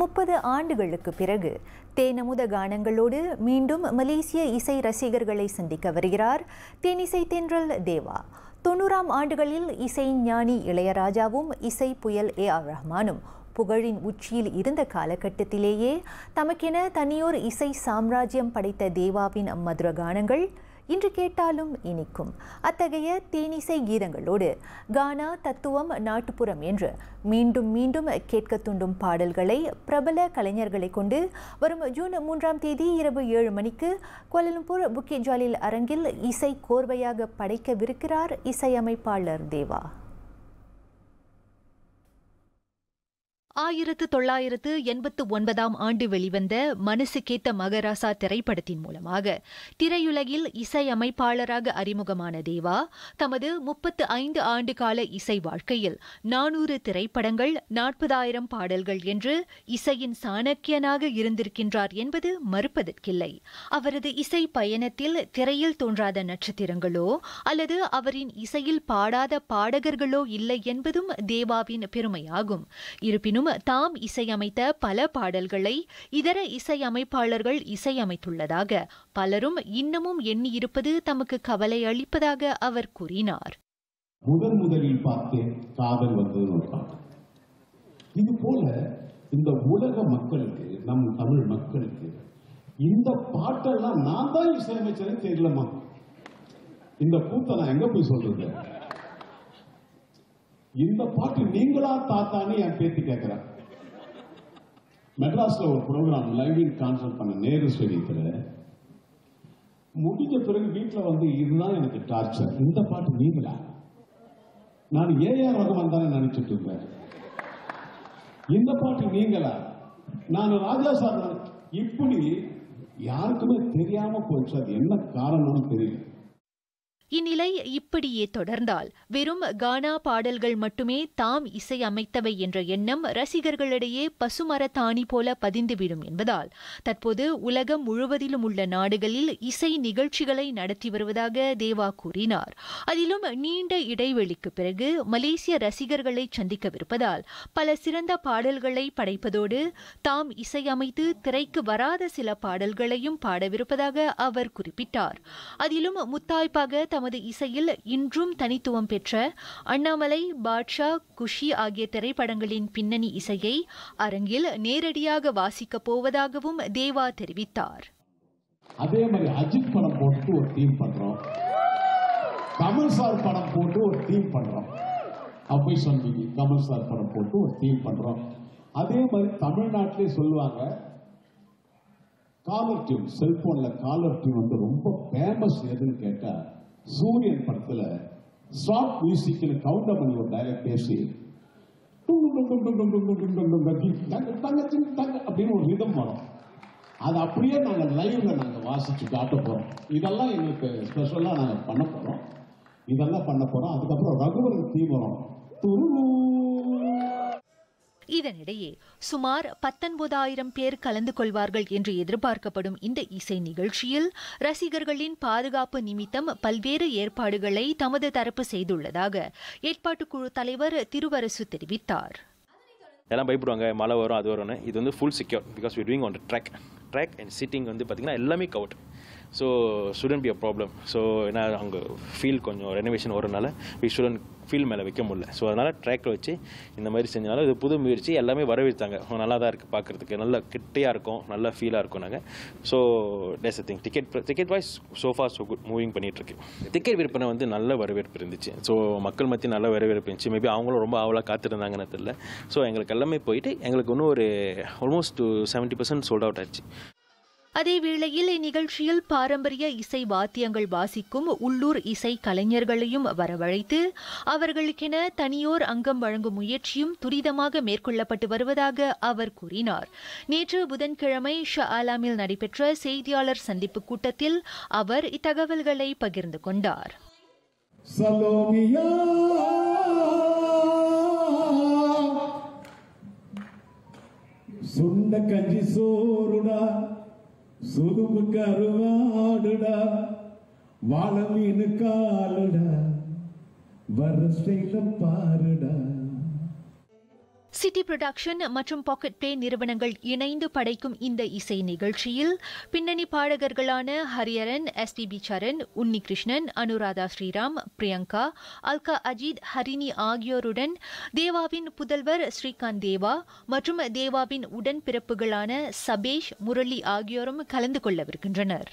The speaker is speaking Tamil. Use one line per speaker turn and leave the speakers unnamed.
முப்பது ஆண்டுகளுக்கு பிறகு தேனமுத கானங்களோடு மீண்டும் மலேசிய இசை ரசிகர்களை சந்திக்க வருகிறார் தேனிசை தென்றல் தேவா. தொண்ணூறாம் ஆண்டுகளில் இசை ஞானி இளையராஜாவும் இசை புயல் ஏ ஆர் ரஹ்மானும் புகழின் உச்சியில் இருந்த காலகட்டத்திலேயே தமக்கென தனியோர் இசை சாம்ராஜ்யம் படைத்த தேவாவின் மதுர கானங்கள் இன்று கேட்டாலும் இனிக்கும். அத்தகைய தேனிசை கீதங்களோடு கானா தத்துவம் நாட்டுப்புறம் என்று மீண்டும் மீண்டும் கேட்க தூண்டும் பாடல்களை பிரபல கலைஞர்களை கொண்டு வரும் ஜூன் மூன்றாம் தேதி இரவு ஏழு மணிக்கு கோலலம்பூர் புக்கே ஜாலில் அரங்கில் இசை கோர்வையாக படைக்கவிருக்கிறார் இசையமைப்பாளர் தேவா.
ஆயிரத்து தொள்ளாயிரத்து எண்பத்து ஒன்பதாம் ஆண்டு வெளிவந்த மனசுக்கேத்த மகராசா திரைப்படத்தின் மூலமாக திரையுலகில் இசையமைப்பாளராக அறிமுகமான தேவா தமது முப்பத்து ஐந்து ஆண்டு கால இசை வாழ்க்கையில் நானூறு திரைப்படங்கள் நாற்பதாயிரம் பாடல்கள் என்று இசையின் சாணக்கியனாக இருந்திருக்கின்றார் என்பது மறுப்பதற்கில்லை. அவரது இசை பயணத்தில் திரையில் தோன்றாத நட்சத்திரங்களோ அல்லது அவரின் இசையில் பாடாத பாடகர்களோ இல்லை என்பதும் தேவாவின் பெருமையாகும். இருப்பினும் தாம் இசையமைத்த பல பாடல்களை இதர இசையமைப்பாளர்கள் இசையமைத்துள்ளதாக பலரும் இன்னமும் எண்ணியிருப்பது தமக்கு கவலை அளிப்பதாக அவர் கூறினார்.
முதன் முதலில் பார்த்து காதல் வந்தது ஒரு பாட்டு. இது போல இந்த உலக மக்களுக்கு நம் தமிழ் மக்களுக்கு இந்த பாட்டெல்லாம் நான் தான் இசையமைச்சேன்னு தெரியலமா இந்த கூத்தை நான் எங்க போய் சொல்றது? இந்த பாட்டு நீங்களா தாத்தான்னு என் பேத்தி கேட்கிறேன் மெட்ராஸ்ல ஒரு ப்ரோக்ராம் லைவ் கான்சல்ட் பண்ண நேரு ஸ்டேடியத்தில் முடிஞ்ச பிறகு வீட்டில் வந்து இதுதான் எனக்கு டார்ச்சர் இந்த பாட்டு நீங்களா? நான் ஏஆர் ரகுமான் தானே நினைச்சிட்டு இருந்தேன். இந்த பாட்டு நீங்களா? நான் ராஜா சார் இப்படி யாருக்குமே தெரியாம போச்சு. அது என்ன காரணம்னு தெரியல.
இந்நிலை இப்படியே தொடர்ந்தால் வெறும் கானா பாடல்கள் மட்டுமே தாம் இசையமைத்தவை என்ற எண்ணம் ரசிகர்களிடையே பசுமரத்தாணி போல பதிந்துவிடும் என்பதால் தற்போது உலகம் முழுவதிலும் உள்ள நாடுகளில் இசை நிகழ்ச்சிகளை நடத்தி வருவதாக தேவா கூறினார். அதிலும் நீண்ட இடைவெளிக்கு பிறகு மலேசிய ரசிகர்களை சந்திக்கவிருப்பதால் பல சிறந்த பாடல்களை படைப்பதோடு தாம் இசையமைத்து திரைக்கு வராத சில பாடல்களையும் பாடவிருப்பதாக அவர் குறிப்பிட்டார். அதிலும் முத்தாய்ப்பாக தமது இசையில் இன்றும் தனித்துவம் பெற்ற அண்ணாமலை பாட்ஷா குஷி ஆகிய திரைப்படங்களின் பின்னணி இசையை அரங்கில் நேரடியாக வாசிக்கப் போவதாகவும் தேவா தெரிவித்தார்.
அதே மாதிரி அஜித் படம் போட்டு ஒரு டீம் பண்றோம். கமல் சார் படம் போட்டு ஒரு டீம் பண்றோம். அப்படி சொன்னீங்க கமல் சார் படம் போட்டு ஒரு டீம் பண்றோம். அதே மாதிரி தமிழ்நாட்டிலே சொல்லுவாங்க காலர் டியூன் செல்போன்ல காலர் டியூன் வந்து ரொம்ப ஃபேமஸ் எதுன்னு கேட்டா சூரியன் படத்துல ஷார்ட் மியூசிக்ல கவுண்டமணி ஒரு டைலாக் பேசி அப்படின்னு ஒரு ரிதம் வரும் அது அப்படியே நாங்கள் லைவ்ல நாங்கள் வாசிச்சு காட்ட போறோம் இதெல்லாம் எங்களுக்கு ஸ்பெஷலாக நாங்கள் பண்ண போறோம் இதெல்லாம் பண்ண போறோம் அதுக்கப்புறம் ரகுவரன் தீவிரம் துரு
இதனிடையே சுமார் பத்தொன்பதாயிரம் பேர் கலந்து கொள்வார்கள் என்று எதிர்பார்க்கப்படும் இந்த இசை நிகழ்ச்சியில் ரசிகர்களின் பாதுகாப்பு நிமித்தம் பல்வேறு ஏற்பாடுகளை தமது தரப்பு செய்துள்ளதாக ஏற்பாட்டுக்குழு தலைவர் திருவரசு தெரிவித்தார்.
எல்லாம் பயப்படுவாங்க மழை வரும் அது வரும்னு. இது வந்து full secure because we doing on track track and sitting வந்து பார்த்திங்கன்னா எல்லாமே cout so student be a problem so ஏன்னா அங்கே ஃபீல் கொஞ்சம் ரெனோவேஷன் வரனால வி ஸ்டூடெண்ட் ஃபீல் மேலே வைக்க முடியல. ஸோ அதனால் ட்ராக்கில் வச்சு இந்த மாதிரி செஞ்சனால இது புது முயற்சி எல்லாமே வரவேற்றாங்க. நல்லா தான் இருக்குது பார்க்குறதுக்கு நல்ல கிட்டையாக இருக்கும். நல்ல ஃபீலாக இருக்கும் நாங்கள் so days thing ticket ticket wise sofa so good moving பண்ணிகிட்ருக்கு ticket விற்பனை வந்து நல்ல வரவேற்பு இருந்துச்சு. ஸோ மக்கள் மத்திய நல்ல வரவேற்பு இருந்துச்சு. மேபி அவங்களும் ரொம்ப ஆவலாக காத்திருந்தாங்கன்னு தெரியல. ஸோ எங்களுக்கு எல்லாமே போயிட்டு எங்களுக்கு இன்னும் ஒரு almost seventy percent sold out ஆச்சு.
அதே வேளையில் இந்நிகழ்ச்சியில் பாரம்பரிய இசை வாத்தியங்கள் வாசிக்கும் உள்ளூர் இசை கலைஞர்களையும் வரவழைத்து அவர்களுக்கென தனியோர் அங்கம் வழங்கும் முயற்சியும் துரிதமாக மேற்கொள்ளப்பட்டு வருவதாக அவர் கூறினார். நேற்று புதன்கிழமை ஷா ஆலாமில் நடைபெற்ற செய்தியாளர் சந்திப்பு கூட்டத்தில் அவர் இத்தகவல்களை பகிர்ந்து கொண்டார்.
சலோமியா! சுண்ட கஞ்சி சோறுடா! சுதும்பு கருவாடுடா வாழ மீனு காலுடா வர ஸ்டைல பாருடா.
சிட்டி புரொடக்ஷன் மற்றும் பாக்கெட் பிளே நிறுவனங்கள் இணைந்து படைக்கும் இந்த இசை நிகழ்ச்சியில் பின்னணி பாடகர்களான ஹரியரன் எஸ்பிபி சரண் உன்னிகிருஷ்ணன் அனுராதா ஸ்ரீராம் பிரியங்கா அல்கா அஜித் ஹரிணி ஆகியோருடன் தேவாவின் புதல்வர் ஸ்ரீகாந்த் தேவா மற்றும் தேவாவின் உடன்பிறப்புகளான சபேஷ் முரளி ஆகியோரும் கலந்து கொள்ளவிருக்கின்றனர்.